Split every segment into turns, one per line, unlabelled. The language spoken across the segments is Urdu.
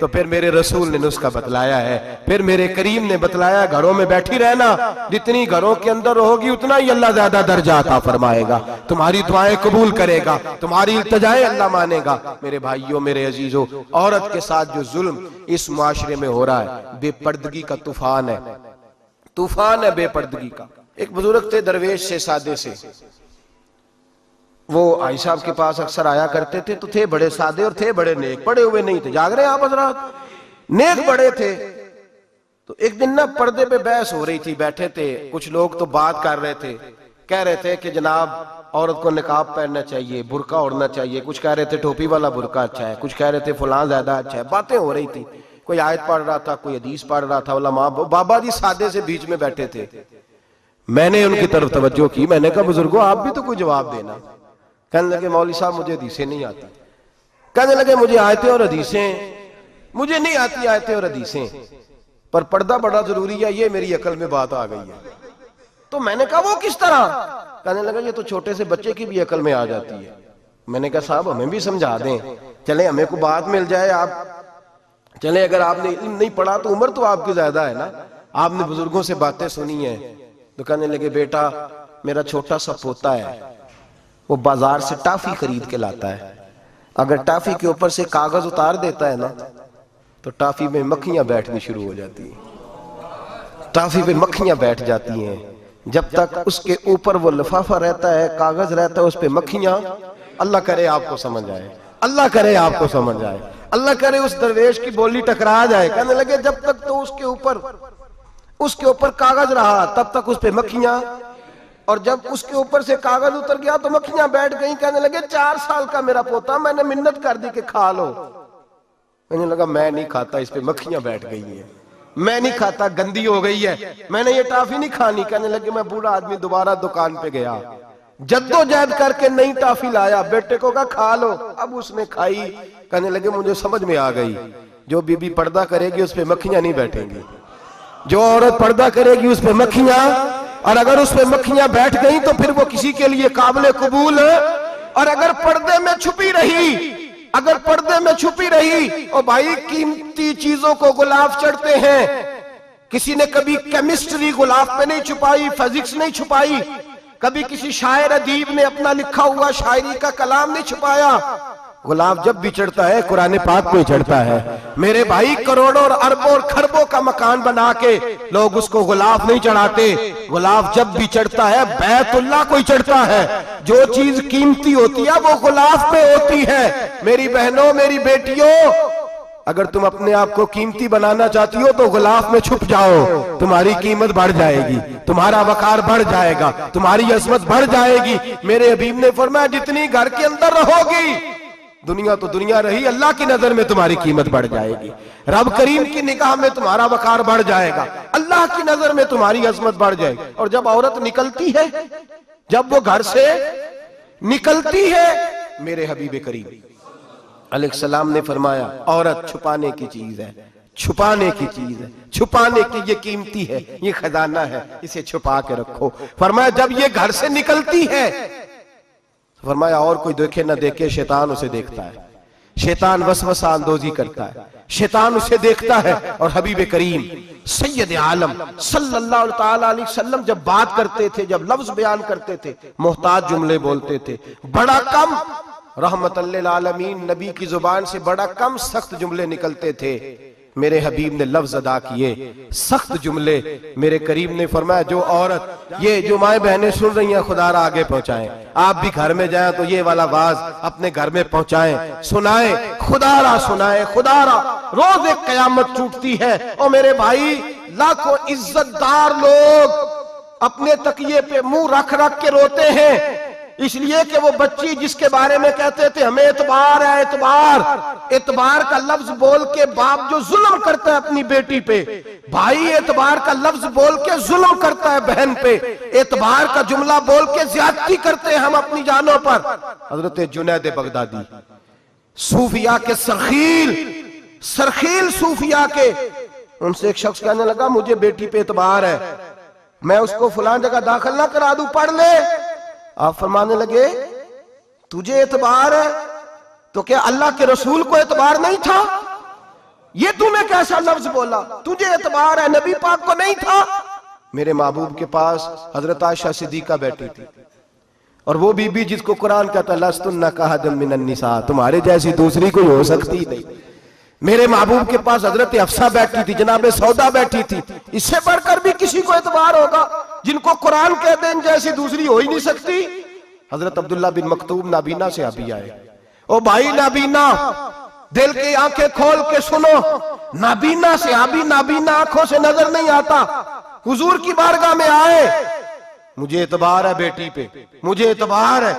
تو پھر میرے رسول نے نسخہ بتلایا ہے۔ پھر میرے کریم نے بتلایا، گھروں میں بیٹھی رہنا، جتنی گھروں کے اندر ہوگی اتنا ہی اللہ زیادہ درجہ عطا فرمائے گا۔ تمہاری دعائیں قبول کرے گا، تمہاری التجائیں اللہ مانے گا۔ میرے بھائیوں، میرے عزیزوں، عورت کے ساتھ جو ظلم اس معاشرے میں ہو رہا ہے، بے پردگی کا طوفان ہے۔ طوفان ہے بے پردگی کا۔ ایک بزرگ تھے درویش سے، سادے سے۔ وہ آئی صاحب کے پاس اکثر آیا کرتے تھے تو تھے بڑے سادے اور تھے بڑے نیک، پڑے ہوئے نہیں تھے۔ جاگ رہے آپ حضرات؟ نیک بڑے تھے۔ تو ایک دن نا پردے پہ بحث ہو رہی تھی، بیٹھے تھے۔ کچھ لوگ تو بات کر رہے تھے۔ کہہ رہے تھے کہ جناب، عورت کو نقاب پہننا چاہیے، برقع اڑنا چاہیے۔ کچھ کہہ رہے تھے ٹوپی والا برقع اچھا ہے، کچھ کہہ رہے تھے فلان زیادہ اچھا ہے۔ باتیں ہو رہی تھی۔ کوئی آیت پڑھ رہا تھا، کوئی حدیث پڑھ رہا تھا، علماء بابا جی سادے سے بیچ میں بیٹھے تھے۔ میں نے ان کی طرف توجہ کی، میں نے کہا بزرگوں آپ بھی تو کوئی جواب دینا۔ کہنے لگے، مولوی صاحب، مجھے حدیثیں نہیں آتی. کہنے لگے، مجھے آیتیں اور حدیثیں مجھے نہیں آتی آیتیں اور حدیثیں. پر پردہ بڑا ضروری ہے، یہ میری عقل میں بات آ گئی ہے. تو میں نے کہا، وہ کس طرح؟ کہنے لگا یہ تو چھوٹے سے بچے کی بھی عقل میں آ جاتی ہے. میں نے کہا، صاحب، ہمیں بھی سمجھا دیں۔ چلیں، ہمیں کو بات مل جائے آپ۔ چلیں، اگر آپ نے علم نہیں پڑھا، تو عمر تو آپ کی زیادہ ہے نا؟ آپ نے بزرگوں سے باتیں سنی ہیں۔ تو کہنے لگے، بیٹا، میرا چھوٹا سا پوتا ہے۔ وہ بازار سے ٹافی خرید کے لاتا ہے۔ اگر ٹافی کے اوپر سے کاغذ اتار دیتا ہے نا، تو ٹافی میں مکھیاں بیٹھنی شروع ہو جاتی ہیں۔ ٹافی پہ مکھیاں بیٹھ جاتی ہیں۔ جب تک اس کے اوپر وہ لفافہ رہتا ہے، کاغذ رہتا ہے، اس پہ مکھیاں، اللہ کرے آپ کو سمجھ آئے۔ اللہ کرے آپ کو سمجھ آئے۔ اللہ کرے اس درویش کی بولی ٹکرا جائے۔ کہنے لگے، جب تک تو اس کے اوپر، اس کے اوپر کاغذ رہا، تب تک اس پہ مکھیاں اور جب اس کے اوپر سے کاغذ اتر گیا تو مکھیاں بیٹھ گئیں، کہنے لگے، چار سال کا میرا پوتا، میں نے منت کر دی کہ کھا لو۔ کہنے لگا، میں نہیں کھاتا، اس پہ مکھیاں بیٹھ گئی ہیں۔ میں نہیں کھاتا، گندی ہو گئی ہے۔ میں نے یہ ٹافی نہیں کھانی۔ کہنے لگے، میں بوڑھا آدمی دوبارہ دکان پہ گیا۔ جد و جہد کر کے نئی ٹافی لایا۔ بیٹے کو کہا، کھا لو۔ اب اس نے کھائی۔ کہنے لگے، مجھے سمجھ میں آ گئی۔ جو بی بی پردہ کرے گی، اس پہ مکھیاں نہیں بیٹھیں گی۔ جو عورت پردہ کرے گی، اس پہ مکھیاں اور اگر اس پہ مکھیاں بیٹھ گئی تو پھر وہ کسی کے لیے قابل قبول اور اگر پردے میں چھپی رہی، اگر پردے میں چھپی رہی اور بھائی قیمتی چیزوں کو گلاف چڑھتے ہیں۔ کسی نے کبھی کیمسٹری گلاف پہ نہیں چھپائی فزکس نہیں چھپائی۔ کبھی کسی شاعر ادیب نے اپنا لکھا ہوا شاعری کا کلام نہیں چھپایا۔ غلاف جب بھی چڑھتا ہے، قرآن پاک کو ہی چڑھتا ہے۔ میرے بھائی، کروڑوں اور اربوں اور خربوں کا مکان بنا کے لوگ اس کو غلاف نہیں چڑھاتے۔ غلاف جب بھی چڑھتا ہے، بیت اللہ کو ہی چڑھتا ہے۔ جو چیز قیمتی ہوتی ہے، وہ غلاف پہ ہوتی ہے۔ میری بہنوں، میری بیٹیوں، اگر تم اپنے آپ کو قیمتی بنانا چاہتی ہو، تو غلاف میں چھپ جاؤ۔ تمہاری قیمت بڑھ جائے گی۔ تمہارا وقار بڑھ جائے گا۔ تمہاری عظمت بڑھ جائے گی۔ میرے حبیب نے فرمایا، جتنی گھر کے اندر رہو گی دنیا تو دنیا رہی، اللہ کی نظر میں تمہاری قیمت بڑھ جائے گی۔ رب کریم کی نکاح میں تمہارا وقار بڑھ جائے گا۔ اللہ کی نظر میں تمہاری عظمت بڑھ جائے گی۔ اور جب عورت نکلتی ہے، جب وہ گھر سے نکلتی ہے، میرے حبیب کریم، علیہ السلام نے فرمایا، عورت چھپانے کی چیز ہے، چھپانے کی چیز ہے، چھپانے کی یہ قیمتی ہے، یہ خزانہ ہے، اسے چھپا کے رکھو۔ فرمایا، جب یہ گھر سے نکلتی ہے فرمایا، اور کوئی دیکھے نہ دیکھے، شیطان اسے دیکھتا ہے۔ شیطان وسوسہ اندوزی کرتا ہے۔ شیطان اسے دیکھتا ہے۔ اور حبیب کریم، سید عالم، صلی اللہ تعالیٰ علیہ وسلم جب بات کرتے تھے، جب لفظ بیان کرتے تھے، محتاج جملے بولتے تھے۔ بڑا کم، رحمت اللہ العالمین نبی کی زبان سے بڑا کم، سخت جملے نکلتے تھے۔ میرے حبیب نے لفظ ادا کیے، سخت جملے میرے کریم نے فرمایا، جو عورت، یہ جو مائیں بہنیں سن رہی ہیں، خدا را آگے پہنچائیں۔ آپ بھی گھر میں جائیں تو یہ والا باز اپنے گھر میں پہنچائیں، سنائیں، خدا را سنائیں، خدا را۔ روز ایک قیامت ٹوٹتی ہے۔ اور میرے بھائی، لاکھوں عزت دار لوگ اپنے تقیے پہ منہ رکھ رکھ کے روتے ہیں۔ اس لیے کہ وہ بچی جس کے بارے میں کہتے تھے، ہمیں اعتبار ہے، اعتبار۔ اعتبار کا لفظ بول کے باپ جو ظلم کرتا ہے اپنی بیٹی پہ، بھائی اعتبار کا لفظ بول کے ظلم کرتا ہے بہن پہ۔ اعتبار کا جملہ بول کے زیادتی کرتے ہیں ہم اپنی جانوں پر۔ حضرت جنید بغدادی، صوفیاء کے سرخیل سرخیل صوفیاء کے۔ ان سے ایک شخص کہنے لگا، مجھے بیٹی پہ اعتبار ہے، میں اس کو فلان جگہ داخل نہ کرا دوں، پڑھ لے۔ آپ فرمانے لگے، تجھے اعتبار ہے تو کیا اللہ کے رسول کو اعتبار نہیں تھا؟ یہ تمہیں کیسا لفظ بولا؟ تجھے اعتبار ہے نبی پاک کو نہیں تھا؟ میرے محبوب کے پاس حضرت عائشہ صدیقہ بیٹھی تھی اور وہ بی بی جس کو قرآن کہتا لستن کا حدم من النساء. تمہارے جیسی دوسری کوئی ہو سکتی نہیں۔ میرے محبوب کے پاس حضرت افسا بیٹھی تھی، جناب سودا بیٹھی تھی۔ اس سے بڑھ کر بھی کسی کو اعتبار ہوگا، جن کو قرآن کہتے ہیں جیسی دوسری ہو ہی نہیں سکتی۔ حضرت عبداللہ بن مکتوب نابینا سے ابھی آئے۔ او بھائی نابینا، دل کی آنکھیں کھول کے سنو۔ نابینا سے ابھی نابینا آنکھوں سے نظر نہیں آتا۔ حضور کی بارگاہ میں آئے۔ مجھے اعتبار ہے بیٹی پہ۔ مجھے اعتبار ہے۔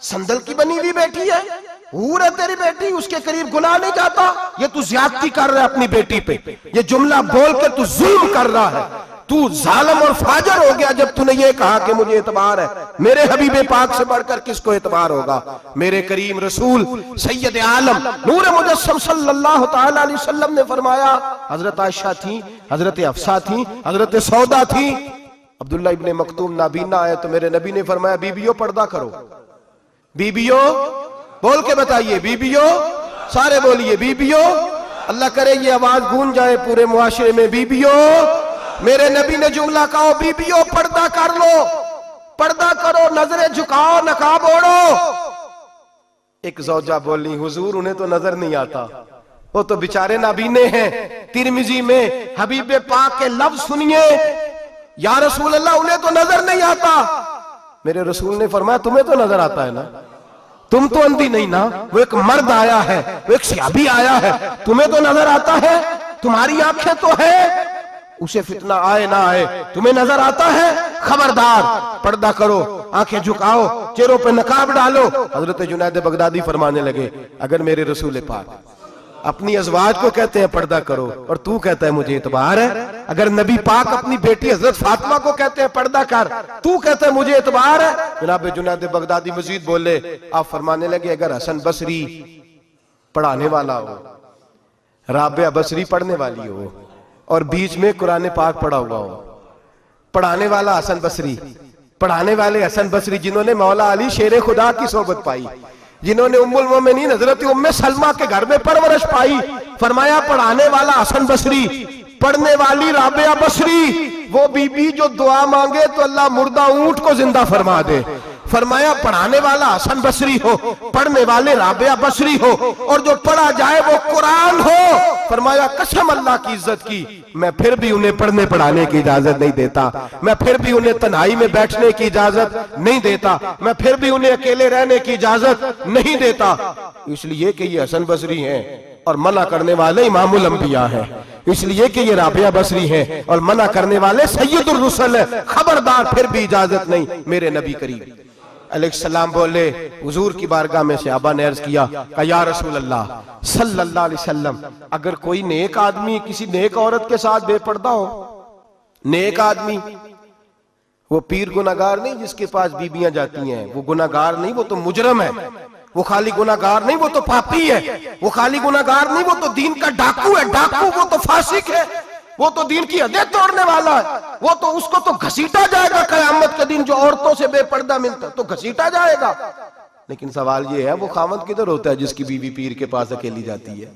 سندل کی بنی ہوئی بیٹی ہے۔ حور ہے تیری بیٹی اس کے قریب گناہ نہیں جاتا؟ یہ تو زیادتی کر رہا ہے اپنی بیٹی پہ۔ یہ جملہ بول کے تو ظلم کر رہا ہے۔ تو ظالم اور فاجر ہو گیا جب تو نے یہ کہا کہ مجھے اعتبار ہے۔ میرے حبیب پاک سے بڑھ کر کس کو اعتبار ہوگا؟ میرے کریم رسول سید عالم نور مجسم صلی اللہ تعالی علیہ وسلم نے فرمایا، حضرت عائشہ تھی حضرت افسا تھی حضرت سودا تھی عبداللہ ابن مکتوم نابینا آئے تو میرے نبی نے فرمایا بیبیو پردہ کرو۔ بیبیو بول کے بتائیے بیبیو سارے بولیے بیبیو اللہ کرے یہ آواز گون جائے پورے معاشرے میں بیبیو میرے نبی نے جملہ کہو بیبیو پردہ کر لو۔ پردہ کرو، نظریں جھکاؤ نقاب اوڑو ایک زوجہ بولی، حضور، انہیں تو نظر نہیں آتا۔ وہ تو بچارے نابینے ہیں۔ ترمیزی میں حبیب پاک کے لفظ سنیے۔ یا رسول اللہ، انہیں تو نظر نہیں آتا۔ میرے رسول نے فرمایا، تمہیں تو نظر آتا ہے نا۔ تم تو اندھی نہیں نا، وہ ایک مرد آیا ہے، وہ ایک سیابی آیا ہے۔ تمہیں تو نظر آتا ہے، تمہاری آنکھیں تو ہے اسے فتنہ آئے نہ آئے، تمہیں نظر آتا ہے۔ خبردار، پردہ کرو، آنکھیں جھکاؤ، چہروں پہ نقاب ڈالو۔ حضرت جنید بغدادی فرمانے لگے، اگر میرے رسول پاک اپنی ازواج کو کہتے ہیں، پردہ کرو۔ اور تو کہتا ہے، مجھے اعتبار ہے۔ اگر نبی پاک اپنی بیٹی حضرت فاطمہ کو کہتے ہیں، پردہ کر۔ تو کہتا ہے، مجھے اعتبار ہے۔ جناب جنید بغدادی مزید بولے، آپ فرمانے لگے، اگر حسن بصری پڑھانے والا ہو، رابعہ بصری پڑھنے والی ہو، اور بیچ میں قرآن پاک پڑھا ہوا ہو، پڑھانے والا حسن بصری، پڑھانے والے حسن بصری جنہوں نے مولا علی شیر خدا کی صحبت پائی جنہوں نے ام المومنین حضرت ام سلمہ کے گھر میں پرورش پائی، فرمایا پڑھانے والا حسن بصری، پڑھنے والی رابعہ بصری، وہ بی بی جو دعا مانگے تو اللہ مردہ اونٹ کو زندہ فرما دے۔ فرمایا، پڑھانے والا حسن بصری ہو، پڑھنے والے رابعہ بصری ہو، اور جو پڑھا جائے وہ قرآن ہو۔ فرمایا، قسم اللہ کی عزت کی، میں پھر بھی انہیں پڑھنے پڑھانے کی اجازت نہیں دیتا۔ میں پھر بھی انہیں تنہائی میں بیٹھنے کی اجازت نہیں دیتا۔ میں پھر بھی انہیں اکیلے رہنے کی اجازت نہیں دیتا۔ اس لیے کہ یہ حسن بصری ہیں اور منع کرنے والے امام الانبیاء ہیں۔ اس لیے کہ یہ رابعہ بصری ہیں اور منع کرنے والے سید الرسل ہیں خبردار، پھر بھی اجازت نہیں۔ میرے نبی کریم علیہ السلام بولے، حضور کی بارگاہ میں سے آبا نے عرض کیا کہ یا رسول اللہ، صلی اللہ علیہ وسلم، اگر کوئی نیک آدمی کسی نیک عورت کے ساتھ بے پردہ ہو، نیک آدمی، وہ پیر گناہگار نہیں جس کے پاس بیبیاں جاتی ہیں، وہ گناہگار نہیں، وہ تو مجرم ہے، وہ خالی گناہگار نہیں، وہ تو پاپی ہے، وہ خالی گناہگار نہیں، وہ تو دین کا ڈاکو ہے، ڈاکو، وہ تو فاسق ہے۔ وہ تو دین کی حدیں توڑنے والا ہے۔ وہ تو اس کو تو گھسیٹا جائے گا قیامت کے دن جو عورتوں سے بے پردہ ملتا تو گھسیٹا جائے گا۔ لیکن سوال یہ ہے، وہ خامد کدھر ہوتا ہے جس کی بیوی پیر کے پاس اکیلی جاتی ہے؟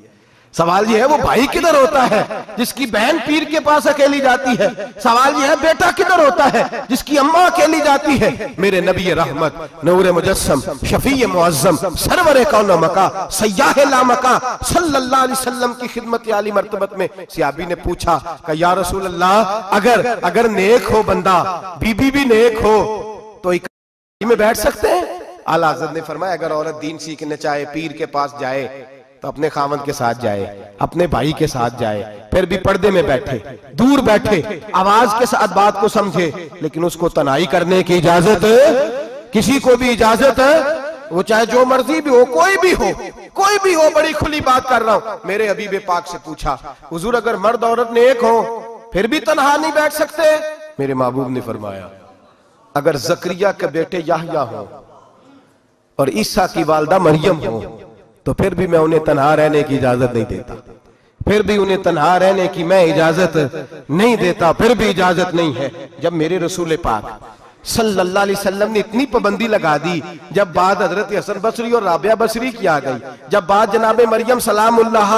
سوال یہ ہے، وہ بھائی کدھر ہوتا ہے؟ جس کی بہن پیر کے پاس اکیلی جاتی ہے۔ سوال یہ ہے، بیٹا کدھر ہوتا ہے؟ جس کی اممہ اکیلی جاتی ہے۔ میرے نبی رحمت، نور مجسم، شفیع معظم، سرور کون مکہ سیاہ لامکہ صلی اللہ علیہ وسلم کی خدمت علی مرتبت میں سیابی نے پوچھا کہ یا رسول اللہ، اگر اگر نیک ہو بندہ، بی بی بھی نیک ہو، تو میں بیٹھ سکتے ہیں؟ آلہ حضرت نے فرمایا، اگر عورت دین سیکھنے چاہے، پیر کے پاس جائے تو اپنے خامن کے ساتھ جائے، اپنے بھائی کے ساتھ جائے، پھر بھی پردے میں بیٹھے، دور بیٹھے، آواز کے ساتھ بات کو سمجھے، لیکن اس کو تنائی کرنے کی اجازت، کسی کو بھی اجازت ہے وہ چاہے جو مرضی بھی ہو، کوئی بھی ہو، کوئی بھی ہو، بڑی کھلی بات کر رہا ہوں۔ میرے حبیب پاک سے پوچھا، حضور اگر مرد عورت نے ایک ہو، پھر بھی تنہا نہیں بیٹھ سکتے؟ میرے محبوب نے فرمایا، اگر زکریہ کے بیٹے یحییٰ ہو اور عیسیٰ کی والدہ مریم ہو تو پھر بھی میں انہیں تنہا رہنے کی اجازت نہیں دیتا۔ پھر بھی انہیں تنہا رہنے کی میں اجازت نہیں دیتا، پھر بھی اجازت نہیں ہے۔ جب میرے رسول پاک صلی اللہ علیہ وسلم نے اتنی پابندی لگا دی، جب بات حضرت حسن بصری اور رابعہ بصری کی آ گئی، جب بات جناب مریم سلام اللہ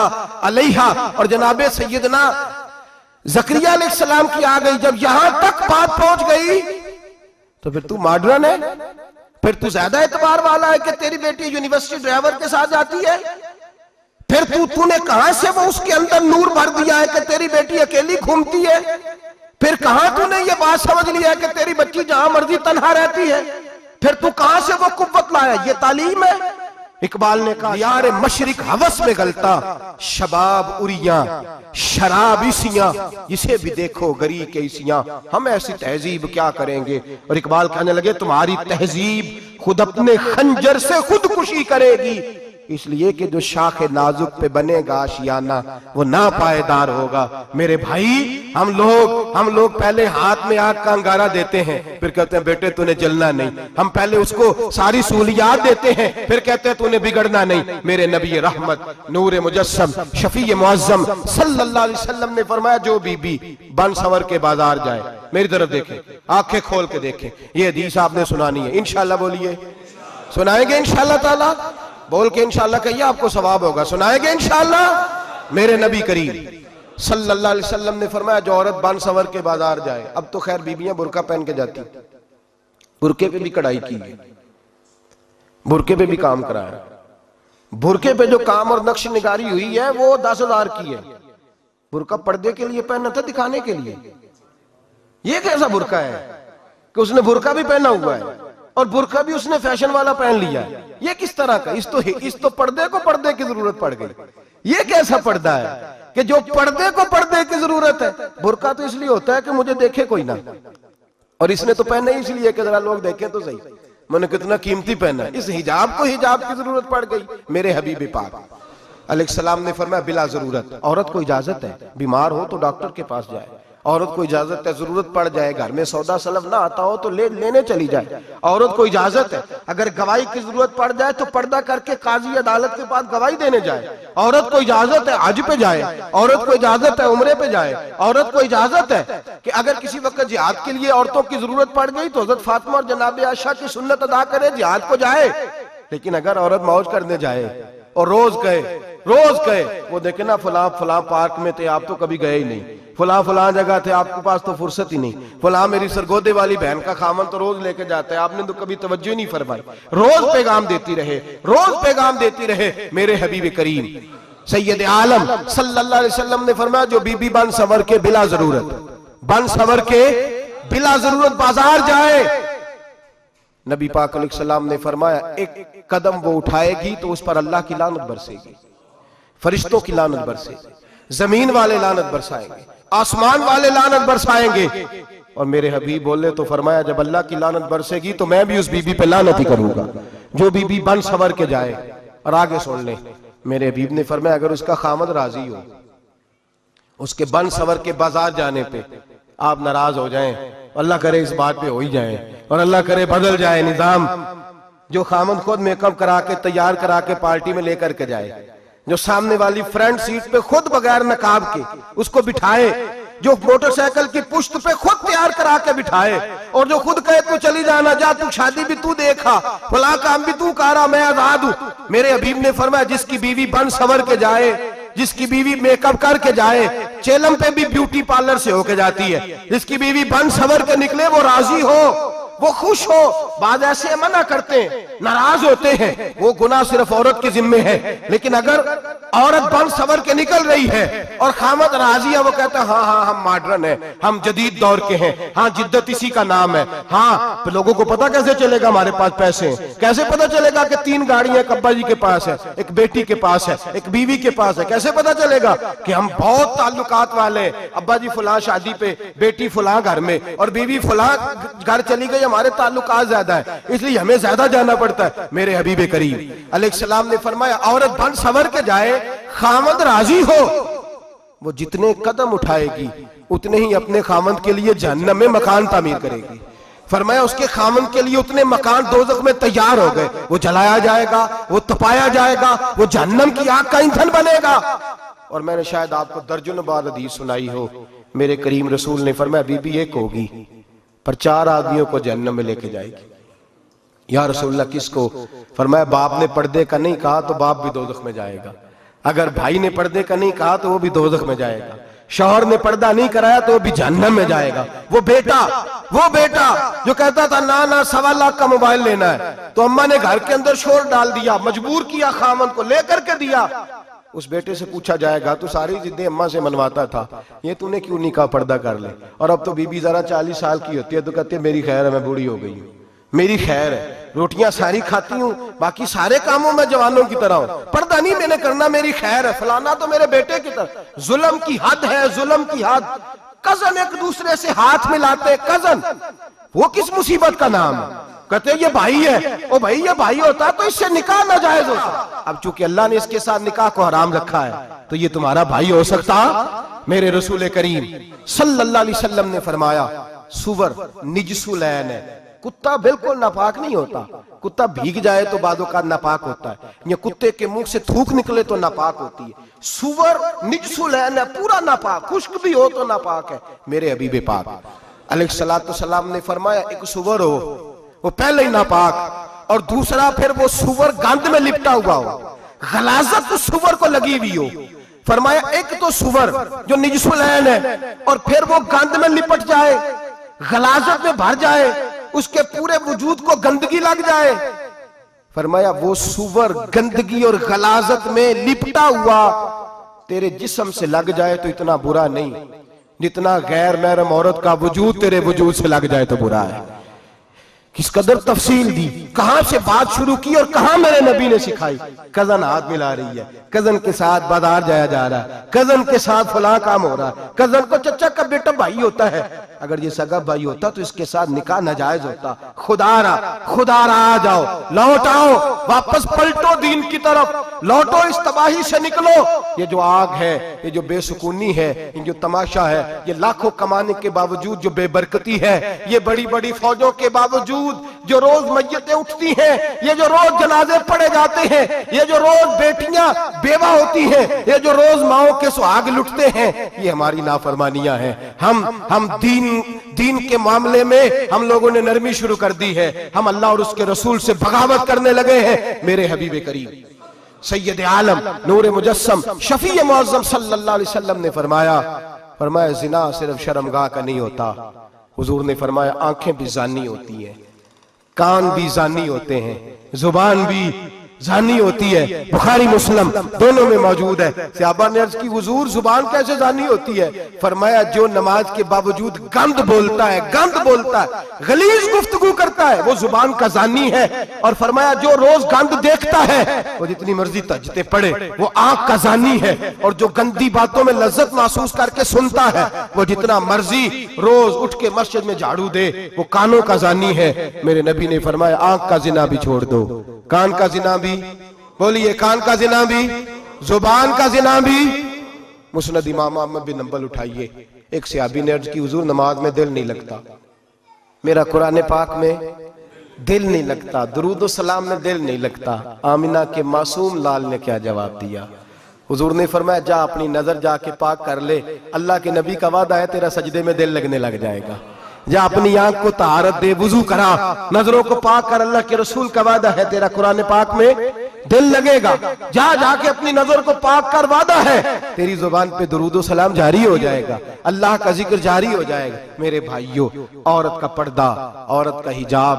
علیہ اور جناب سیدنا زکریہ علیہ السلام کی آ گئی، جب یہاں تک بات پہنچ گئی، تو پھر تو ماڈرن ہے۔ پھر تو زیادہ اعتبار والا ہے کہ تیری بیٹی یونیورسٹی ڈرائیور کے ساتھ جاتی ہے۔ پھر تو تو نے کہاں سے وہ اس کے اندر نور بھر دیا ہے کہ تیری بیٹی اکیلی گھومتی ہے؟ پھر کہاں تو نے یہ بات سمجھ لیا ہے کہ تیری بچی جہاں مرضی تنہا رہتی ہے؟ پھر تو کہاں سے وہ قوت لایا یہ تعلیم ہے۔ اقبال نے کہا، یار مشرق حوث میں گلتا شباب اریاں شراب اسیاں اسے بھی دیکھو گری کے اسیاں ہم ایسی تہذیب کیا کریں گے؟ اور اقبال کہنے لگے، تمہاری تہذیب خود اپنے خنجر سے خود کشی کرے گی اس لیے کہ جو شاخ نازک پہ بنے گا آشیانہ وہ نا پائیدار ہوگا۔ میرے بھائی، ہم لوگ ہم لوگ پہلے ہاتھ میں آگ کا انگارہ دیتے ہیں، پھر کہتے ہیں، بیٹے، تو نے جلنا نہیں۔ ہم پہلے اس کو ساری سہولیات دیتے ہیں، پھر کہتے ہیں، تو نے بگڑنا نہیں۔ میرے نبی رحمت، نور مجسم، شفیع معظم صلی اللہ علیہ وسلم نے فرمایا، جو بی بی، بن سور کے بازار جائے۔ میری طرف دیکھیں، آنکھیں کھول کے دیکھیں۔ یہ حدیث آپ نے سنانی ہے۔ انشاءاللہ بولیے۔ سنائیں گے انشاءاللہ تعالی؟ بول کے انشاءاللہ کہیے آپ کو ثواب ہوگا۔ سنائے گے انشاءاللہ؟ میرے نبی کریم صلی اللہ علیہ وسلم نے فرمایا، جو عورت بان سور کے بازار جائے، اب تو خیر بیبیاں برکہ پہن کے جاتی۔ برکے پہ بھی کڑائی کی۔ برکے پہ بھی کام کرایا۔ برکے پہ جو کام اور نقش نگاری ہوئی ہے، وہ دس ہزار کی ہے۔ برکہ پردے کے لیے پہننا تھا، دکھانے کے لیے۔ یہ کیسا برکہ ہے کہ اس نے برکہ بھی پہنا ہوا ہے؟ اور برکہ بھی اس نے فیشن والا پہن لیا ہے۔ یہ کس طرح کا اس تو اس تو پردے کو پردے کی ضرورت پڑ گئی۔ یہ کیسا پردہ ہے کہ جو پردے کو پردے کی ضرورت ہے؟ برکہ تو اس لیے ہوتا ہے کہ مجھے دیکھے کوئی نہ۔ اور اس نے تو پہنا اس لیے کہ ذرا لوگ دیکھیں تو صحیح۔ میں نے کتنا قیمتی پہنا ہے۔ اس حجاب کو حجاب کی ضرورت پڑ گئی۔ میرے حبیب پاک۔ علیہ السلام نے فرمایا، بلا ضرورت۔ عورت کو اجازت ہے۔ بیمار ہو تو ڈاکٹر کے پاس جائے۔ عورت کو اجازت ہے، ضرورت پڑ جائے، گھر میں سودا سلف نہ آتا ہو تو لینے چلی جائے۔ عورت کو اجازت ہے، اگر گواہی کی ضرورت پڑ جائے تو پردہ کر کے قاضی عدالت کے پاس گواہی دینے جائے۔ عورت کو اجازت ہے آج پہ جائے، عورت کو اجازت ہے عمرے پہ جائے۔ عورت کو اجازت ہے کہ اگر کسی وقت جہاد کے لیے عورتوں کی ضرورت پڑ گئی تو حضرت فاطمہ اور جناب عائشہ کی سنت ادا کرے، جہاد کو جائے۔ لیکن اگر عورت موج کرنے جائے اور روز کہے روز کہے وہ دیکھیں نا فلاں فلاں پارک میں تھے، آپ تو کبھی گئے ہی نہیں۔ فلاں فلاں جگہ تھے، آپ کے پاس تو فرصت ہی نہیں۔ فلاں میری سرگودے والی بہن کا خامن تو روز لے کے جاتا ہے۔ آپ نے تو کبھی توجہ نہیں فرمائی۔ روز پیغام دیتی رہے، روز پیغام دیتی رہے میرے حبیب کریم۔ سید عالم صلی اللہ علیہ وسلم نے فرمایا، جو بی بی بن سور کے بلا ضرورت۔ بن سور کے بلا ضرورت بازار جائے۔ نبی پاک علیہ السلام نے فرمایا، ایک قدم وہ اٹھائے گی تو اس پر اللہ کی لانت برسے گی۔ فرشتوں کی لانت برسے، زمین والے لانت برسائیں گے، آسمان والے لانت برسائیں گے۔ اور میرے حبیب بولے تو فرمایا، جب اللہ کی لانت برسے گی تو میں بھی اس بی بی پہ لانت ہی کروں گا۔ جو بی بی بن سور کے جائے، اور آگے سن لیں میرے حبیب نے فرمایا، اگر اس کا خامد راضی ہو، اس کے بن سور کے بازار جانے پہ آپ ناراض ہو جائیں، اللہ کرے اس بات پہ ہو ہی جائیں، اور اللہ کرے بدل جائے نظام۔ جو خامد خود میک اپ کرا کے، تیار کرا کے پارٹی میں لے کر کے جائے۔ جو سامنے والی فرنٹ سیٹ پہ خود بغیر نقاب کے اس کو بٹھائے، جو موٹر سائیکل کی پشت پہ خود تیار کرا کے بٹھائے، اور جو خود کہے، تو چلی جانا، جا، تو شادی بھی تو دیکھا، فلاں کام بھی تو کارا، میں آزاد ہوں۔ میرے حبیب نے فرمایا، جس کی بیوی بن سور کے جائے، جس کی بیوی میک اپ کر کے جائے، چیلم پہ بھی بیوٹی پارلر سے ہو کے جاتی ہے۔ جس کی بیوی بن سور کے نکلے، وہ راضی ہو۔ وہ خوش ہو بعض ایسے منع کرتے ہیں، ناراض ہوتے ہیں۔ وہ گناہ صرف عورت کے ذمہ ہے، لیکن اگر عورت بن سور کے نکل رہی ہے اور خامد راضی ہے، وہ کہتا ہے ہاں ہاں ہم ماڈرن ہیں، ہم جدید دور کے ہیں۔ ہاں جدت اسی کا نام ہے۔ ہاں پھر لوگوں کو پتا کیسے چلے گا ہمارے پاس پیسے؟ ہیں کیسے پتا چلے گا کہ تین گاڑیاں ایک ابا جی کے پاس ہے، ایک بیٹی کے پاس ہے، ایک بیوی کے پاس ہے؟ کیسے پتا چلے گا کہ ہم بہت تعلقات والے ہیں؟ ابا جی فلاں شادی پہ، بیٹی فلاں گھر میں، اور بیوی فلاں گھر چلی گئی ہمارے تعلقات زیادہ ہے اس لیے ہمیں زیادہ جانا پڑتا ہے۔ میرے حبیب کریم، علیہ السلام نے فرمایا، عورت بن سور کے جائے خامد راضی ہو۔ وہ جتنے قدم اٹھائے گی، اتنے ہی اپنے خامد کے لیے جہنم میں مکان تعمیر کرے گی۔ فرمایا، اس کے خامن کے لیے اتنے مکان دوزخ میں تیار ہو گئے۔ وہ جلایا جائے گا، وہ تپایا جائے گا، وہ جہنم کی آگ کا انتھن بنے گا۔ اور میں نے شاید آپ کو درجن بار حدیث سنائی ہو۔ میرے کریم رسول نے فرمایا بی بی ایک ہوگی۔ پر چار آدمیوں کو جہنم میں لے کے جائے گی۔ یا رسول اللہ، کس کو؟ فرمایا، باپ نے پردے کا نہیں کہا تو باپ بھی دوزخ میں جائے گا۔ اگر بھائی نے پردے کا نہیں کہا تو وہ بھی دوزخ میں جائے گا۔ شوہر نے پردہ نہیں کرایا تو وہ بھی جہنم میں جائے گا۔ وہ بیٹا وہ بیٹا جو کہتا تھا، نا نا، سوا لاکھ کا موبائل لینا ہے۔ تو اممہ نے گھر کے اندر شور ڈال دیا، مجبور کیا، خامن کو لے کر کے دیا۔ اس بیٹے سے پوچھا جائے گا، تو ساری جدیں اممہ سے منواتا تھا۔ یہ تو نے کیوں نکاح پردہ کر لے؟ اور اب تو بی بی ذرا چالیس سال کی ہوتی ہے تو کہتے ہیں، میری خیر ہے، میں بوڑھی ہو گئی ہوں۔ میری خیر ہے۔ روٹیاں ساری کھاتی ہوں، باقی سارے کاموں میں جوانوں کی طرح ہوں۔ پردہ نہیں میں نے کرنا میری خیر ہے، فلانا تو میرے بیٹے کی طرح۔ ظلم کی حد ہے، ظلم کی حد۔ کزن ایک دوسرے سے ہاتھ ملاتے، کزن۔ وہ کس مصیبت کا نام ہے؟ کہتے ہیں یہ بھائی ہے۔ او بھائی، یہ بھائی ہوتا تو اس سے نکاح نہ جائز ہوتا۔ اب چونکہ اللہ نے اس کے ساتھ نکاح کو حرام رکھا ہے، تو یہ تمہارا بھائی ہو سکتا؟ میرے رسول کریم صلی اللہ علیہ وسلم نے فرمایا، سور نجسو لین ہے۔ کتا بالکل ناپاک نہیں ہوتا۔ کتا بھیگ جائے تو بعد اوقات ناپاک ہوتا ہے۔ یہ کتے کے منہ سے تھوک نکلے تو ناپاک ہوتی ہے۔ سور نجسو لین ہے پورا ناپاک، خشک بھی ہو تو ناپاک ہے۔ میرے حبیب پاک، علیہ السلام نے فرمایا، ایک سور ہو، وہ پہلے ہی ناپاک، اور دوسرا پھر وہ سور گاند میں لپٹا ہوا ہو۔ غلازت سور کو لگی ہوئی ہو۔ فرمایا، ایک تو سور جو نجسو لین ہے، اور پھر وہ گاند میں لپٹ جائے، غلازت میں بھر جائے اس کے پورے وجود کو گندگی لگ جائے۔ فرمایا، وہ سور گندگی اور غلازت میں لپٹا ہوا، تیرے جسم سے لگ جائے تو اتنا برا نہیں۔ جتنا غیر محرم عورت کا وجود تیرے وجود سے لگ جائے تو برا ہے۔ کس قدر تفصیل دی، کہاں سے بات شروع کی اور کہاں میرے نبی نے سکھائی؟ کزن ہاتھ ملا رہی ہے، کزن کے ساتھ بازار جایا جا رہا ہے، کزن کے ساتھ فلاں کام ہو رہا ہے، کزن کو چچا کا بیٹا بھائی ہوتا ہے۔ اگر یہ سگا بھائی ہوتا تو اس کے ساتھ نکاح نجائز ہوتا۔ خدا را خدا را آ جاؤ، لوٹ آؤ، واپس پلٹو دین کی طرف۔ لوٹو، اس تباہی سے نکلو۔ یہ جو آگ ہے، یہ جو بے سکونی ہے، یہ جو تماشا ہے، یہ لاکھوں کمانے کے باوجود جو بے برکتی ہے، یہ بڑی بڑی فوجوں کے باوجود جو روز میتیں اٹھتی ہیں، یہ جو روز جنازے پڑے جاتے ہیں، یہ جو روز بیٹیاں بیوہ ہوتی ہیں، یہ جو روز ماؤں کے سہاگ لٹتے ہیں، یہ ہماری نافرمانیاں ہیں۔ ہم ہم دین دین کے معاملے میں ہم لوگوں نے نرمی شروع کر دی ہے۔ ہم اللہ اور اس کے رسول سے بغاوت کرنے لگے ہیں۔ میرے حبیب کریم، سید عالم، نور مجسم، شفیع معظم صلی اللہ علیہ وسلم نے فرمایا فرمایا زنا صرف شرمگاہ کا نہیں ہوتا۔ حضور نے فرمایا آنکھیں بھی زانی ہوتی ہیں۔ کان بھی زانی ہوتے ہیں زبان بھی زانی ہوتی ہے، بخاری، مسلم، دونوں میں موجود ہے۔ صحابہ نے عرض کی، حضور، زبان کیسے زانی ہوتی ہے؟ فرمایا، جو نماز کے باوجود گند بولتا ہے، گند بولتا ہے، غلیظ گفتگو کرتا ہے، وہ زبان کا زانی ہے۔ اور فرمایا، جو روز گند دیکھتا ہے، وہ جتنی مرضی تجتے پڑے، وہ آنکھ کا زانی ہے۔ اور جو گندی باتوں میں لذت محسوس کر کے سنتا ہے، وہ جتنا مرضی روز اٹھ کے مسجد میں جھاڑو دے، وہ کانوں کا زانی ہے۔ میرے نبی نے فرمایا، آنکھ کا زنا بھی چھوڑ دو، کان کا زنا بھی بھی، بولیے، کان کا زنا بھی، زبان کا زنا بھی۔ مسند امام احمد بھی نمبر اٹھائیے، ایک صحابی نے عرض کی، حضور نماز میں دل نہیں لگتا۔ میرا قرآن پاک میں دل نہیں لگتا، درود و سلام میں دل نہیں لگتا۔ آمینہ کے معصوم لال نے کیا جواب دیا۔ حضور نے فرمایا، جا اپنی نظر جا کے پاک کر لے، اللہ کے نبی کا وعدہ ہے، تیرا سجدے میں دل لگنے لگ جائے گا۔ جا اپنی آنکھ کو تہارت دے، وضو کرا، نظروں کو پاک کر، اللہ کے رسول کا وعدہ ہے، تیرا قرآن پاک میں دل لگے گا۔ جا جا کے اپنی نظر کو پاک کر، وعدہ ہے۔ تیری زبان پہ درود و سلام جاری ہو جائے گا۔ اللہ کا ذکر جاری ہو جائے گا۔ میرے بھائیوں عورت کا پردہ، عورت کا حجاب،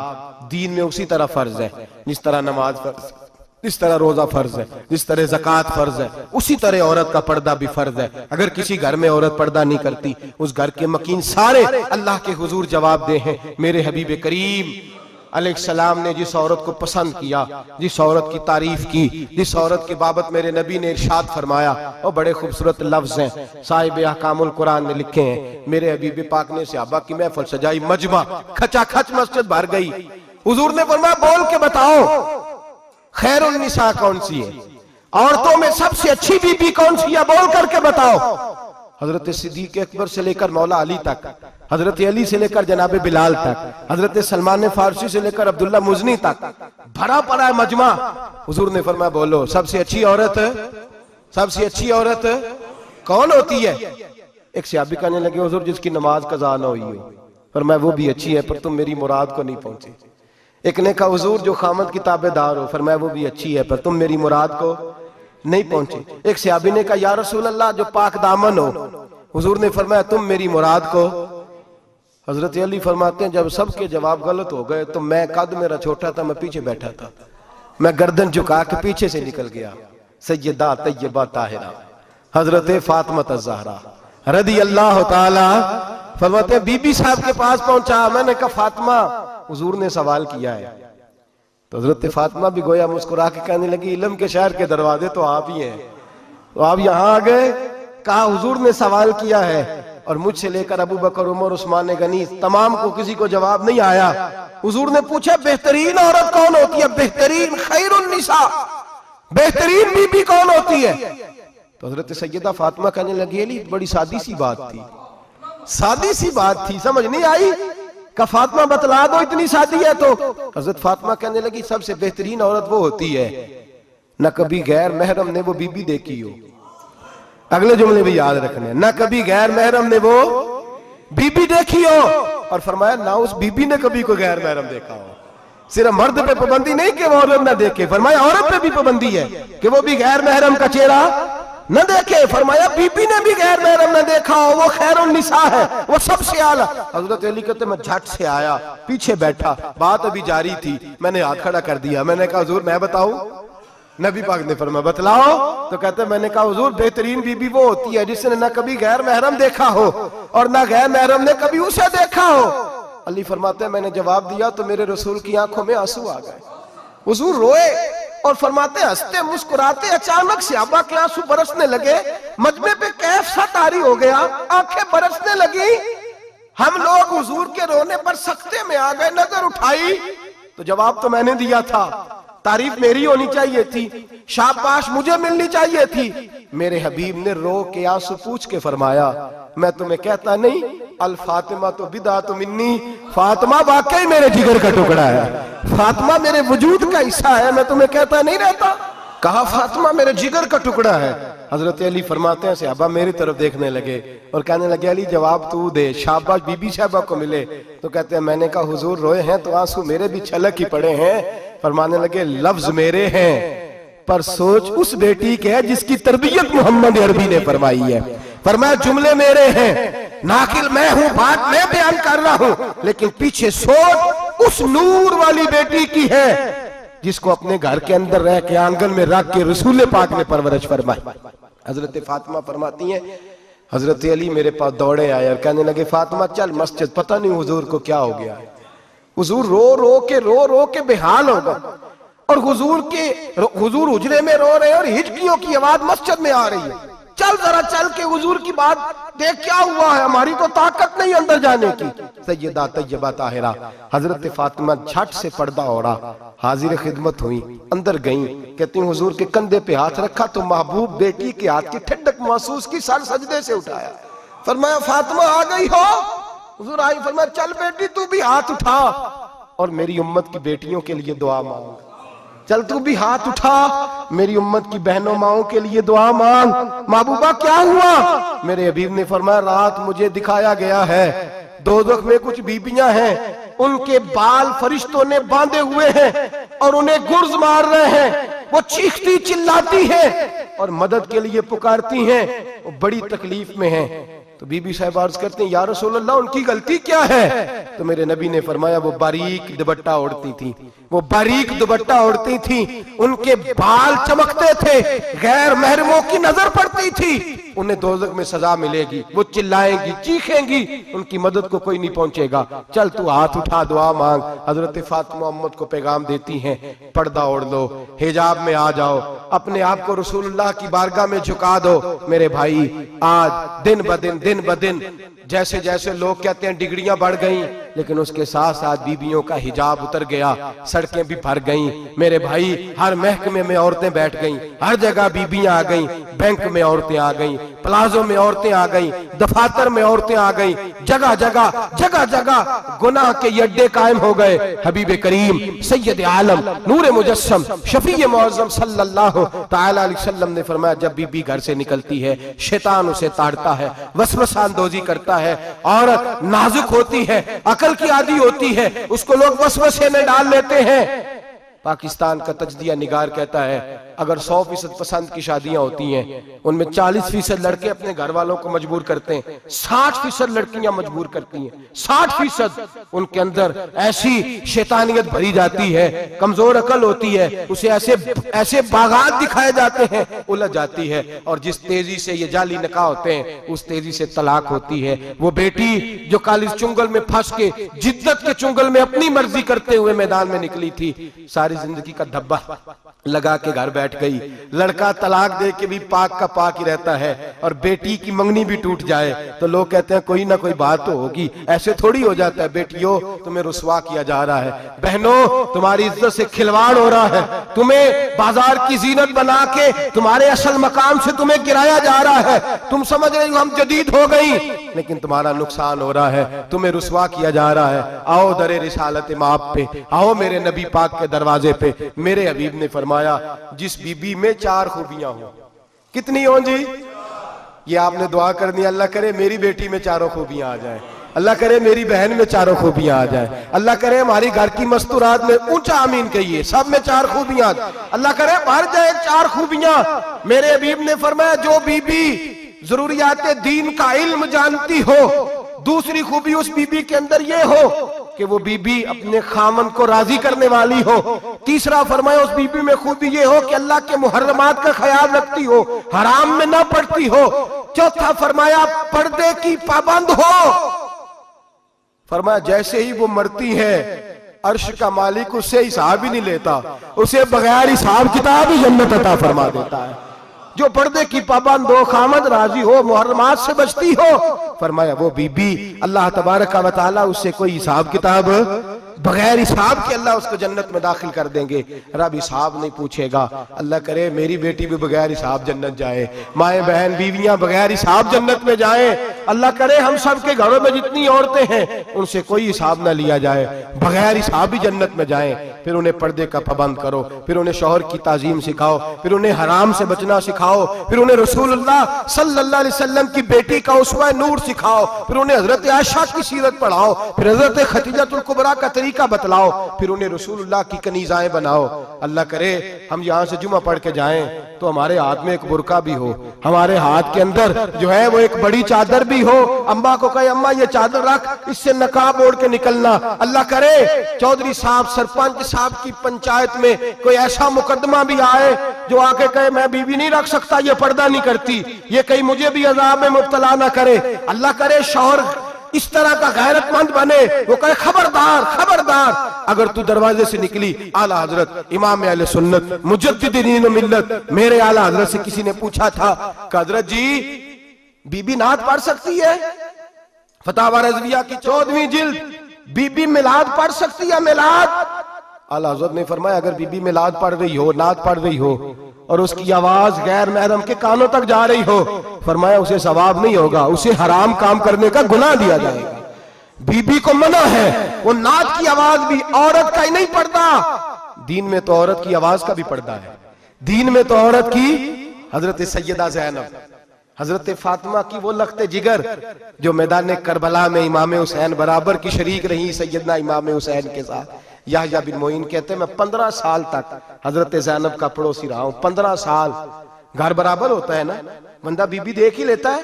دین میں اسی طرح فرض ہے۔ جس طرح نماز فرض جس طرح روزہ فرض ہے، جس طرح زکاة فرض ہے، اسی طرح عورت کا پردہ بھی فرض ہے۔ اگر کسی گھر میں عورت پردہ نہیں کرتی، اس گھر کے مکین سارے اللہ کے حضور جواب دے ہیں، میرے حبیب کریم۔ علیہ السلام نے جس عورت کو پسند کیا، جس عورت کی تعریف کی، جس عورت کی بابت میرے نبی نے ارشاد فرمایا، وہ بڑے خوبصورت لفظ ہیں۔ صاحب احکام القرآن نے لکھے ہیں، میرے حبیب پاک نے صحابہ کی محفل سجائی مجمع، کھچا کھچ مسجد بھر گئی۔ حضور نے فرمایا، بول کے بتاؤ۔ خیر النساء کون سی ہے عورتوں میں سب سے اچھی بی بی کون سی ہے؟ بول کر کے بتاؤ۔ حضرت صدیق اکبر سے لے کر مولا علی تک، حضرت علی سے لے کر جناب بلال تک، حضرت سلمان فارسی سے لے کر عبداللہ مزنی تک، بھرا پڑا ہے مجمع۔ حضور نے فرمایا، بولو، سب سے اچھی عورت، سب سے اچھی عورت کون ہوتی ہے؟ ایک سیابی کہنے لگے، حضور، جس کی نماز قضا نہ ہوئی ہو۔ فرمایا، وہ بھی اچھی ہے، پر تم میری مراد کو نہیں پہنچے۔ ایک نے کہا، حضور، جو خامد کی تابع دار ہو، فرمایا، وہ بھی اچھی ہے، پر تم میری مراد کو نہیں پہنچے۔ ایک صحابی نے کہا، یا رسول اللہ، جو پاک دامن ہو۔ حضور نے فرمایا، تم میری مراد کو حضرت علی فرماتے ہیں، جب سب کے جواب غلط ہو گئے، تو میں قد میرا چھوٹا تھا، میں پیچھے بیٹھا تھا۔ میں گردن جھکا کے پیچھے سے نکل گیا۔ سیدہ طیبہ طاہرہ۔ حضرت فاطمہ الزہرا رضی اللہ تعالی فرماتے ہیں، بی بی صاحب کے پاس پہنچا۔ میں نے کہا، فاطمہ حضور نے سوال کیا ہے۔ تو حضرت فاطمہ بھی گویا مسکرا کے کہنے لگی، علم کے شہر کے دروازے تو آپ ہی ہیں۔ تو آپ یہاں آ گئے، کہا حضور نے سوال کیا ہے۔ اور مجھ سے لے کر ابو بکر، عمر، عثمان غنی، تمام کو کسی کو جواب نہیں آیا۔ حضور نے پوچھا، بہترین عورت کون ہوتی ہے؟ بہترین خیر النساء، بہترین بی بی کون ہوتی ہے؟ تو حضرت سیدہ فاطمہ کہنے لگی علی، بڑی سادی سی بات تھی۔ سادی سی بات تھی، سمجھ نہیں آئی؟ کہ فاطمہ بتلا دو اتنی سادی ہے تو۔ حضرت فاطمہ کہنے لگی، سب سے بہترین عورت وہ ہوتی ہے۔ نہ کبھی غیر محرم نے وہ بی بی دیکھی ہو۔ اگلے جملے بھی یاد رکھنے نہ کبھی غیر محرم نے وہ بی بی دیکھی ہو۔ اور فرمایا، نہ اس بی بی نے کبھی کوئی غیر محرم دیکھا ہو۔ صرف مرد پہ پابندی نہیں کہ وہ عورت نہ دیکھے۔ فرمایا، عورت پہ بھی پابندی ہے کہ وہ بھی غیر محرم کا چہرہ نہ دیکھے، فرمایا بی بی نے بھی غیر محرم نہ دیکھا ہو وہ خیر النساء ہے، وہ سب سے آلہ حضرت علی کہتے، میں جھٹ سے آیا، پیچھے بیٹھا، بات ابھی جاری تھی، میں نے ہاتھ کھڑا کر دیا۔ میں نے کہا، حضور، میں بتاؤں۔ نبی پاک نے فرمایا، بتلاؤ؟ تو کہتے، میں نے کہا، حضور، بہترین بی بی وہ ہوتی ہے جس نے نہ کبھی غیر محرم دیکھا ہو اور نہ غیر محرم نے کبھی اسے دیکھا ہو۔ علی فرماتے ہیں میں نے جواب دیا تو میرے رسول کی آنکھوں میں آنسو آ گئے۔ حضور روئے۔ اور فرماتے ہستے مسکراتے اچانک سے ابا کے آنسو برسنے لگے۔ مجمع پہ کیف سا تاری ہو گیا۔ آنکھیں برسنے لگی۔ ہم لوگ حضور کے رونے پر سکتے میں آ گئے نظر اٹھائی۔ تو جواب تو میں نے دیا تھا۔ تعریف میری ہونی چاہیے تھی۔ شاباش مجھے ملنی چاہیے تھی۔ میرے حبیب نے رو کے آنسو پوچھ کے فرمایا، میں تمہیں کہتا نہیں الفاطمہ تو بدا تو منی۔ فاطمہ واقعی میرے جگر کا ٹکڑا ہے۔ فاطمہ میرے وجود کا حصہ ہے، میں تمہیں کہتا نہیں رہتا۔ کہا، فاطمہ میرے جگر کا ٹکڑا ہے۔ حضرت علی فرماتے ہیں، صحابہ میری طرف دیکھنے لگے اور کہنے لگے، علی جواب تو دے، شاباش بی بی صاحبہ کو ملے۔ تو کہتے ہیں، میں نے کہا، حضور روئے ہیں تو آنسو میرے بھی چھلک ہی پڑے ہیں۔ فرمانے لگے، لفظ میرے ہیں. پر سوچ اس بیٹی کے ہے جس کی تربیت محمد عربی نے فرمائی ہے۔ فرمایا، جملے میرے ہیں۔ ناقل میں ہوں، بات میں بیان کر رہا ہوں، لیکن پیچھے سوچ اس نور والی بیٹی کی ہے جس کو اپنے گھر کے اندر رہ کے آنگل میں رکھ کے رسول پاک نے پرورش فرمائی۔ حضرت فاطمہ فرماتی ہیں، حضرت علی میرے پاس دوڑے آئے اور کہنے لگے، فاطمہ، چل مسجد، پتہ نہیں حضور کو کیا ہو گیا حضور رو رو کے رو رو کے بحال ہوگا اور حضور کے حضور حجرے میں رو رہے اور ہجکیوں کی آواز مسجد میں آ رہی ہے۔ چل ذرا چل کے حضور کی بات دیکھ کیا ہوا ہے؟ ہماری تو طاقت نہیں اندر جانے کی۔ سیدہ طیبہ طاہرہ، حضرت فاطمہ جھٹ سے پردہ اوڑا حاضر خدمت ہوئی، اندر گئیں، کہتی ہیں، حضور کے کندھے پہ ہاتھ رکھا تو محبوب بیٹی کے ہاتھ کی ٹھنڈک محسوس کی سر سجدے سے اٹھایا۔ فرمایا، فاطمہ آ گئی ہو؟ حضور آئی فرمایا، چل بیٹی، تو بھی ہاتھ اٹھا۔ اور میری امت کی بیٹیوں کے لیے دعا مانگ۔ چل، تو بھی ہاتھ اٹھا۔ میری امت کی بہنوں ماؤں کے لیے دعا مانگ۔ محبوبہ، کیا ہوا؟ میرے حبیب نے فرمایا، رات مجھے دکھایا گیا ہے۔ دوزخ میں کچھ بیبیاں ہیں۔ ان کے بال فرشتوں نے باندھے ہوئے ہیں اور انہیں گرز مار رہے ہیں۔ وہ چیختی، چلاتی ہیں اور مدد کے لیے پکارتی ہیں۔ وہ بڑی تکلیف میں ہیں۔ تو بی بی صاحب عرض کرتے ہیں، یا رسول اللہ، ان کی غلطی کیا ہے؟ تو میرے نبی نے فرمایا، وہ باریک دبٹہ اوڑتی تھی وہ باریک دبٹہ اوڑتی تھی ان کے بال چمکتے تھے، غیر محرموں کی نظر پڑتی تھی، انہیں دوزک میں سزا ملے گی، وہ چلائیں گی، چیخیں گی، ان کی مدد کو کوئی نہیں پہنچے گا۔ چل تو ہاتھ اٹھا، دعا مانگ، حضرت فاطمہ محمد کو پیغام دیتی ہیں، پردہ اوڑ لو، حجاب میں آ جاؤ، اپنے آپ کو رسول اللہ کی بارگاہ میں جھکا دو۔ میرے بھائی، آج دن بدن دن دن بدن جیسے جیسے لوگ کہتے ہیں ڈگڑیاں بڑھ گئیں، لیکن اس کے ساتھ ساتھ بیبیوں کا حجاب اتر گیا، سڑکیں بھی بھر گئیں۔ میرے بھائی، ہر محکمے میں عورتیں بیٹھ گئیں، ہر جگہ بیبیاں آ گئیں، بینک میں عورتیں آ گئیں، پلازوں میں عورتیں آ گئیں، دفاتر میں عورتیں آ گئیں۔ جگہ جگہ جگہ جگہ گناہ کے یڈے قائم ہو گئے۔ حبیب کریم، سید عالم، نور مجسم، شفیع معظم صلی اللہ تعالی علیہ وسلم نے فرمایا، جب بی بی گھر سے نکلتی ہے، شیطان اسے تاڑتا ہے وسوسہ اندوزی کرتا ہے عورت نازک ہوتی ہے، عقل کی عادی ہوتی ہے، اس کو لوگ وسوسے میں ڈال لیتے ہیں۔ پاکستان کا تجدیہ نگار کہتا ہے، اگر سو فیصد پسند کی شادیاں ہوتی ہیں، ان میں چالیس فیصد لڑکے اپنے گھر والوں کو مجبور کرتے ہیں، ساٹھ فیصد لڑکیاں مجبور کرتی ہیں۔ ساٹھ فیصد ان کے اندر ایسی شیطانیت بھری جاتی ہے، کمزور عقل ہوتی ہے، اسے ایسے ایسے باغات دکھائے جاتے ہیں، الجھ جاتی ہے۔ اور جس تیزی سے یہ جالی نکاح ہوتے ہیں، اس تیزی سے طلاق ہوتی ہے۔ وہ بیٹی جو کالس چنگل میں پھنس کے، جدت کے چنگل میں اپنی مرضی کرتے ہوئے میدان میں نکلی تھی ساری زندگی کا دھبا لگا کے گھر بیٹھ گئی۔ لڑکا طلاق دے کے بھی پاک کا پاک ہی رہتا ہے اور بیٹی کی منگنی بھی ٹوٹ جائے۔ تو لوگ کہتے ہیں کوئی نہ کوئی بات تو ہوگی۔ ایسے تھوڑی ہو جاتا ہے بیٹیوں تمہیں رسوا کیا جا رہا ہے۔ بہنوں تمہاری عزت سے کھلواڑ ہو رہا ہے۔ تمہیں بازار کی زینت بنا کے تمہارے اصل مقام سے تمہیں گرایا جا رہا ہے۔ تم سمجھ رہے ہم جدید ہو گئی لیکن تمہارا نقصان ہو رہا ہے۔ تمہیں رسوا کیا جا رہا ہے۔ آؤ در رسالت ماپ پہ۔ آؤ میرے نبی پاک کے دروازے پہ میرے حبیب نے فرمایا، جس بی بی میں چار خوبیاں ہوں۔ کتنی ہوں جی؟ یہ آپ نے دعا کر کرنی، اللہ کرے میری بیٹی میں چاروں خوبیاں آ جائیں۔ اللہ کرے میری بہن میں چاروں خوبیاں آ جائیں۔ اللہ کرے ہماری گھر کی مستورات میں اونچا آمین کہیے، سب میں چار خوبیاں۔ اللہ کرے بھر جائے چار خوبیاں۔ میرے حبیب نے فرمایا، جو بی بی ضروریات دین کا علم جانتی ہو، دوسری خوبی اس بی بی کے اندر یہ ہو کہ وہ بی بی اپنے خامن کو راضی کرنے والی ہو۔ تیسرا فرمایا اس بی بی میں خوبی یہ ہو کہ اللہ کے محرمات کا خیال رکھتی ہو، حرام میں نہ پڑتی ہو۔ چوتھا فرمایا، پردے کی پابند ہو۔ فرمایا، جیسے ہی وہ مرتی ہے، عرش کا مالک اس سے حساب ہی نہیں لیتا، اسے بغیر حساب کتاب ہی جنت عطا فرما دیتا ہے۔ جو پردے کی پابند ہو خامد راضی ہو، محرمات سے بچتی ہو۔ فرمایا، وہ بی بی اللہ تبارک و تعالی اس سے کوئی حساب کتاب؟ بغیر حساب کے اللہ اس کو جنت میں داخل کر دیں گے۔ رب حساب نہیں پوچھے گا۔ اللہ کرے، میری بیٹی بھی بغیر حساب جنت جائے۔ مائیں بہن بیویاں بغیر حساب جنت میں جائیں۔ اللہ کرے ہم سب کے گھروں میں جتنی عورتیں ہیں، ان سے کوئی حساب نہ لیا جائے۔ بغیر حساب بھی جنت میں جائیں۔ پھر انہیں پردے کا پابند کرو۔ پھر انہیں شوہر کی تعظیم سکھاؤ۔ پھر انہیں حرام سے بچنا سکھاؤ۔ پھر انہیں رسول اللہ صلی اللہ علیہ وسلم کی بیٹی کا اسوہ نور سکھاؤ۔ پھر انہیں حضرت عائشہ کی سیرت پڑھاؤ۔ پھر حضرت خطیجت القبرہ کا طریقہ بتلاؤ۔ پھر انہیں رسول اللہ کی کنیزائیں بناؤ۔ اللہ کرے، ہم یہاں سے جمعہ پڑھ کے جائیں۔ تو ہمارے ہاتھ میں ایک برکہ بھی ہو۔ ہمارے ہاتھ کے اندر جو ہے وہ ایک بڑی چادر بھی ہو، امبا کو کہے، امبا یہ چادر رکھ، اس سے نقاب اوڑ کے نکلنا۔ اللہ کرے چودری صاحب، سرپنچ صاحب کی پنچایت میں کوئی ایسا مقدمہ بھی آئے جو آ کے کہے، میں بیوی نہیں رکھ سکتا، یہ پردہ نہیں کرتی۔ یہ کہیں مجھے بھی عذاب میں مبتلا نہ کرے۔ اللہ کرے، شوہر اس طرح کا غیرت مند بنے۔ وہ کہے، خبردار خبردار۔ اگر تو دروازے سے نکلی، اعلیٰ حضرت، امام اہل سنت مجدد دین و ملت، میرے اعلیٰ حضرت سے کسی نے پوچھا تھا کہ حضرت جی بی بی نات پڑھ سکتی ہے؟ فتح رضویہ کی چودویں جلد بی بی ملاد پڑھ سکتی ہے ملاد اعلیٰ حضرت نے فرمایا، اگر بی بی ملاد پڑھ رہی ہو نات پڑھ رہی ہو، اور اس کی آواز غیر محرم کے کانوں تک جا رہی ہو، فرمایا اسے ثواب نہیں ہوگا، اسے حرام کام کرنے کا گناہ دیا جائے گا۔ بی بی کو منع ہے، وہ نات کی آواز بھی عورت کا ہی نہیں پڑتا دین میں تو عورت کی آواز کا بھی پڑتا ہے۔ دین میں تو عورت کی حضرت سیدہ زینب۔ حضرت فاطمہ کی وہ لخت جگر جو میدان کربلا میں امام حسین برابر کی شریک رہی سیدنا امام حسین کے ساتھ۔ یحییٰ بن معین کہتے ہیں، میں پندرہ سال تک حضرت زینب کا پڑوسی رہا ہوں، پندرہ سال۔ گھر برابر ہوتا ہے نا؟ بندہ بی بی دیکھ ہی لیتا ہے۔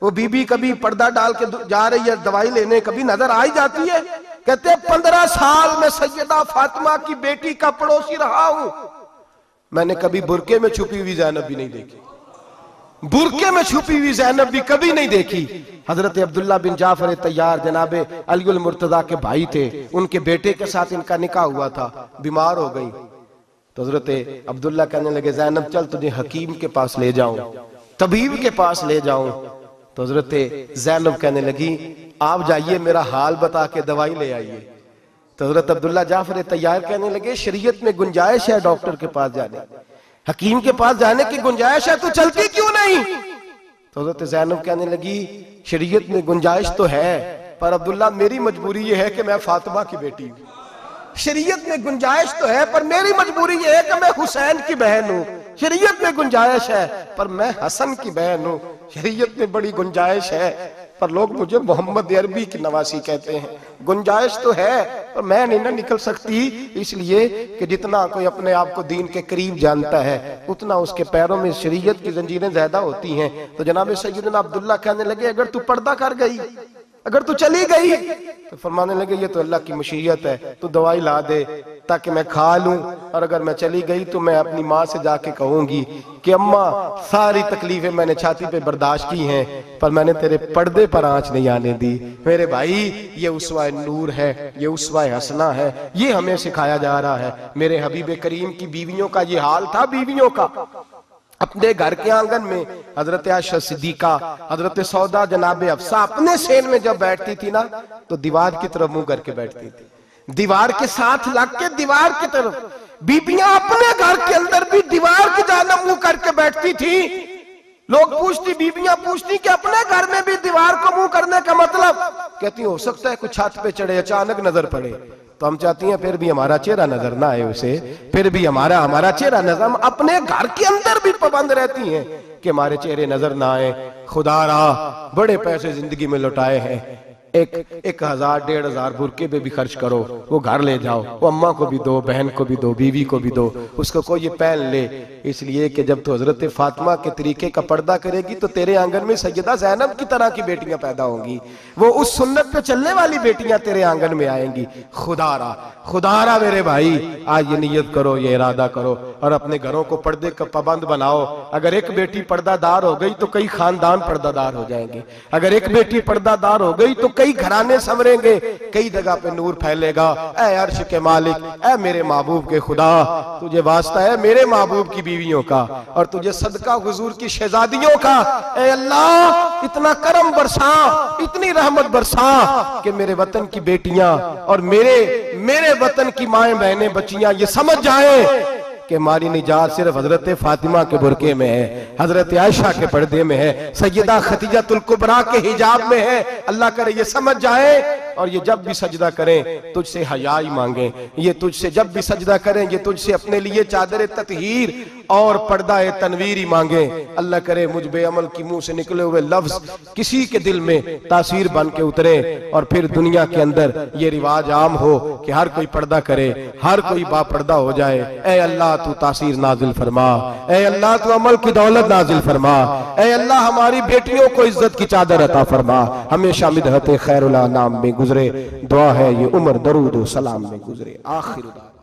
وہ بی بی کبھی پردہ ڈال کے جا رہی ہے، دوائی لینے کبھی نظر آئی جاتی ہے۔ کہتے ہیں، پندرہ سال میں سیدہ فاطمہ کی بیٹی کا پڑوسی رہا ہوں۔ میں نے کبھی برکے میں چھپی ہوئی زینب بھی نہیں دیکھی۔ برکے میں چھپی ہوئی زینب بھی کبھی نہیں دیکھی۔ حضرت عبداللہ بن جعفر تیار جناب علی المرتضی کے بھائی تھے۔ ان کے بیٹے کے ساتھ ان کا نکاح ہوا تھا۔ بیمار ہو گئی۔ تو حضرت عبداللہ کہنے لگے، زینب چل تجھے حکیم کے پاس لے جاؤں، طبیب کے پاس لے جاؤں۔ تو حضرت زینب کہنے لگی، آپ جائیے، میرا حال بتا کے دوائی لے آئیے۔ تو حضرت عبداللہ جعفر تیار کہنے لگے، شریعت میں گنجائش ہے ڈاکٹر کے پاس جانے۔ حکیم کے پاس جانے کی گنجائش ہے تو چلتی کیوں نہیں؟ تو حضرت زینب کہنے لگی، شریعت میں گنجائش تو ہے، پر عبداللہ میری مجبوری یہ ہے کہ میں فاطمہ کی بیٹی ہوں۔ شریعت میں گنجائش تو ہے، پر میری مجبوری یہ ہے کہ میں حسین کی بہن ہوں۔ شریعت میں گنجائش ہے، پر میں حسن کی بہن ہوں۔ شریعت میں بڑی گنجائش ہے۔ پر لوگ مجھے محمد عربی کی نواسی کہتے ہیں۔ گنجائش تو ہے، پر میں نہیں نہ نکل سکتی۔ اس لیے کہ جتنا کوئی اپنے آپ کو دین کے قریب جانتا ہے، اتنا اس کے پیروں میں شریعت کی زنجیریں زیادہ ہوتی ہیں۔ تو جناب سیدنا عبداللہ کہنے لگے، اگر تو پردہ کر گئی۔ اگر تو چلی گئی، تو فرمانے لگے یہ تو اللہ کی مشیت ہے، تو دوائی لا دے تاکہ میں کھا لوں۔ اور اگر میں چلی گئی، تو میں اپنی ماں سے جا کے کہوں گی کہ اماں، ساری تکلیفیں میں نے چھاتی پہ برداشت کی ہیں، پر میں نے تیرے پردے پر آنچ نہیں آنے دی۔ میرے بھائی، یہ اسوہ نور ہے، یہ اسوہ حسنہ ہے، یہ ہمیں سکھایا جا رہا ہے۔ میرے حبیب کریم کی بیویوں کا یہ حال تھا، بیویوں کا۔ اپنے گھر کے آنگن میں حضرت عائشہ صدیقہ، حضرت سودا جناب افسا اپنے سین میں جب بیٹھتی تھی نا، تو دیوار کی طرف منہ کر کے بیٹھتی تھی۔ دیوار کے ساتھ لگ کے دیوار کی طرف۔ بیبیاں اپنے گھر کے اندر بھی دیوار کی جانب منہ کر کے بیٹھتی تھی۔ لوگ پوچھتی، بیبیاں پوچھتی کہ اپنے گھر میں بھی دیوار کو منہ کرنے کا مطلب؟ کہتی، ہو سکتا ہے کچھ چھت پہ چڑھے، اچانک نظر پڑے۔ تو ہم چاہتی ہیں پھر بھی ہمارا چہرہ نظر نہ آئے اسے، پھر بھی ہمارا ہمارا چہرہ نظر ہم اپنے گھر کے اندر بھی پابند رہتی ہیں کہ ہمارے چہرے نظر نہ آئے۔ خدا را بڑے پیسے زندگی میں لٹائے ہیں۔ ایک ایک ہزار، ڈیڑھ ہزار برکے پہ بھی خرچ کرو، وہ گھر لے جاؤ، وہ اماں کو بھی دو، بہن کو بھی دو، بیوی کو بھی دو، اس کو کوئی پہن لے۔ اس لیے کہ جب تو حضرت فاطمہ کے طریقے کا پردہ کرے گی تو تیرے آنگن میں سیدہ زینب کی طرح کی بیٹیاں پیدا ہوں گی۔ وہ اس سنت پہ چلنے والی بیٹیاں تیرے آنگن میں آئیں گی۔ خدا را خدا را میرے بھائی، آج یہ نیت کرو، یہ ارادہ کرو اور اپنے گھروں کو پردے کا پابند بناؤ۔ اگر ایک بیٹی پردہ دار ہو گئی تو کئی خاندان پردہ دار ہو جائیں گے۔ اگر ایک بیٹی پردہ دار ہو گئی تو کئی کئی گھرانے سمریں گے، کئی جگہ پہ نور پھیلے گا۔ اے عرش کے مالک، اے میرے محبوب کے خدا، تجھے واسطہ ہے میرے محبوب کی بیویوں کا اور تجھے صدقہ حضور کی شہزادیوں کا۔ اے اللہ، اتنا کرم برسا، اتنی رحمت برسا کہ میرے وطن کی بیٹیاں اور میرے میرے وطن کی مائیں بہنیں، بچیاں، یہ سمجھ جائیں۔ کہ ہماری نجات صرف حضرت فاطمہ کے برکے میں ہے، حضرت عائشہ کے پردے میں ہے، سیدہ ختیجہ القبرہ کے حجاب میں ہے۔ اللہ کرے یہ سمجھ جائے اور یہ جب بھی سجدہ کریں، تجھ سے حیائی مانگیں۔ یہ تجھ سے جب بھی سجدہ کریں، یہ تجھ سے اپنے لیے چادر تطہیر اور پردہ تنویری مانگیں اللہ کرے مجھ بے عمل کی منہ سے نکلے ہوئے لفظ کسی کے دل میں تاثیر بن کے اترے اور پھر دنیا کے اندر یہ رواج عام ہو کہ ہر کوئی پردہ کرے، ہر کوئی با پردہ ہو جائے۔ اے اللہ تو تاثیر نازل فرما۔ اے اللہ تو عمل کی دولت نازل فرما۔ اے اللہ ہماری بیٹیوں کو عزت کی چادر عطا فرما۔ ہمیشہ مدحت خیر اللہ نام میں گزرے۔ دعا ہے یہ عمر درود و سلام میں گزرے۔ آخر دعا۔